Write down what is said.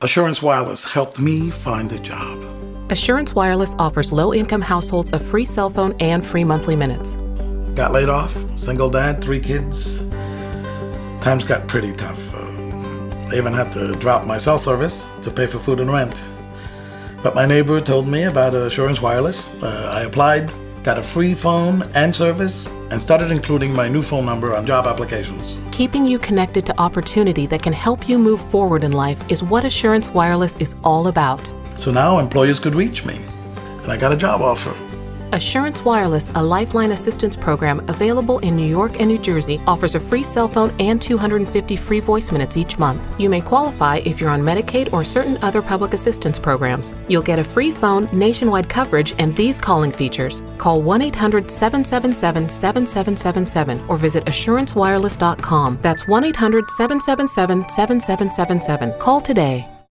Assurance Wireless helped me find a job. Assurance Wireless offers low income households a free cell phone and free monthly minutes. Got laid off, single dad, three kids. Times got pretty tough. Uh, I even had to drop my cell service to pay for food and rent. But my neighbor told me about Assurance Wireless. Uh, I applied, got a free phone and service, and started including my new phone number on job applications. Keeping you connected to opportunity that can help you move forward in life is what Assurance Wireless is all about. So now employers could reach me, and I got a job offer. Assurance Wireless, a lifeline assistance program available in New York and New Jersey, offers a free cell phone and 250 free voice minutes each month. You may qualify if you're on Medicaid or certain other public assistance programs. You'll get a free phone, nationwide coverage, and these calling features. Call 1 800 777 7777 or visit assurancewireless.com. That's 1 800 777 7777. Call today.